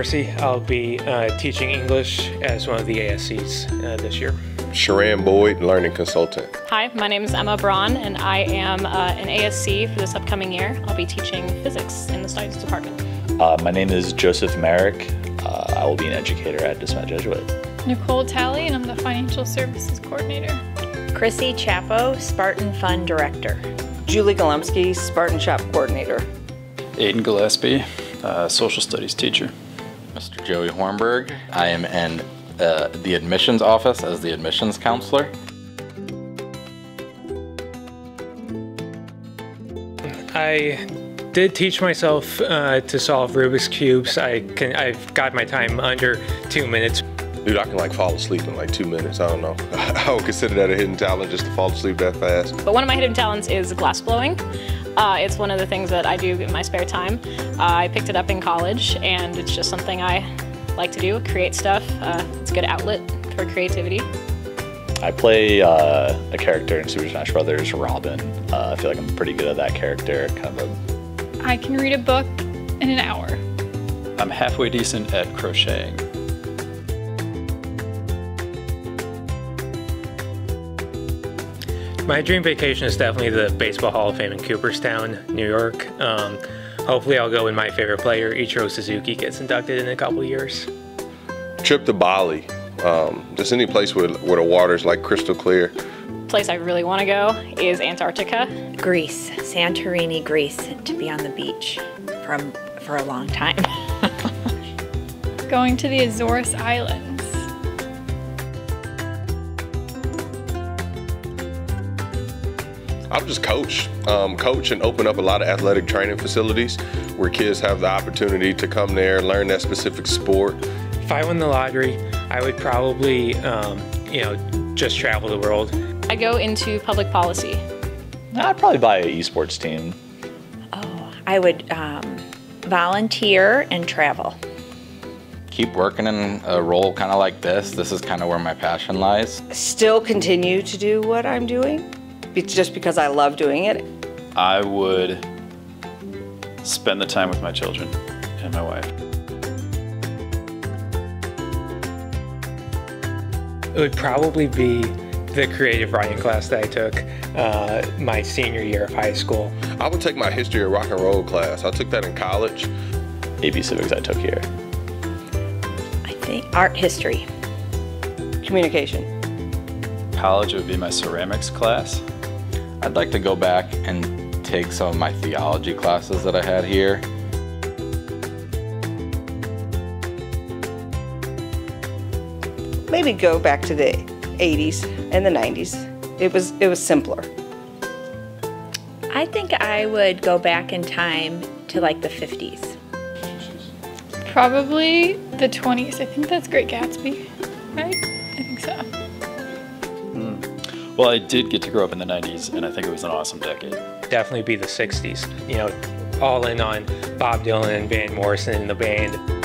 Dorsey. I'll be uh, teaching English as one of the ASCs uh, this year. Sharan Boyd, Learning Consultant. Hi, my name is Emma Braun, and I am uh, an ASC for this upcoming year. I'll be teaching physics in the studies department. Uh, my name is Joseph Merrick. Uh, I will be an educator at DeSmet Jesuit. Nicole Talley, and I'm the Financial Services Coordinator. Chrissy Chapo, Spartan Fund Director. Julie Golemsky, Spartan Shop Coordinator. Aiden Gillespie, uh, Social Studies teacher. Mr. Joey Hornberg. I am in uh, the admissions office as the admissions counselor. I did teach myself uh, to solve Rubik's cubes. I can I've got my time under two minutes. Dude, I can like fall asleep in like two minutes. I don't know. I would consider that a hidden talent just to fall asleep that fast. But one of my hidden talents is glass blowing. Uh, it's one of the things that I do in my spare time. Uh, I picked it up in college, and it's just something I like to do, create stuff. Uh, it's a good outlet for creativity. I play uh, a character in Super Smash Brothers, Robin. Uh, I feel like I'm pretty good at that character. Kind of a... I can read a book in an hour. I'm halfway decent at crocheting. My dream vacation is definitely the Baseball Hall of Fame in Cooperstown, New York. Um, hopefully I'll go when my favorite player, Ichiro Suzuki, gets inducted in a couple years. Trip to Bali. Um, just any place where, where the water's like crystal clear. Place I really want to go is Antarctica. Greece, Santorini, Greece, to be on the beach from for a long time. Going to the Azores Islands. I'll just coach, um, coach and open up a lot of athletic training facilities where kids have the opportunity to come there, and learn that specific sport. If I won the lottery, I would probably, um, you know, just travel the world. I go into public policy. I'd probably buy an esports team. Oh, I would um, volunteer and travel. Keep working in a role kind of like this. This is kind of where my passion lies. Still continue to do what I'm doing, just because I love doing it. I would spend the time with my children and my wife. It would probably be the creative writing class that I took uh, my senior year of high school. I would take my history of rock and roll class. I took that in college. AP Civics I took here. I think art history. Communication. College would be my ceramics class. I'd like to go back and take some of my theology classes that I had here. Maybe go back to the 80s and the 90s. It was it was simpler. I think I would go back in time to like the 50s. Probably the 20s. I think that's Great Gatsby, right? I think so. Well, I did get to grow up in the 90s, and I think it was an awesome decade. Definitely be the 60s. You know, all in on Bob Dylan and Van Morrison and the band.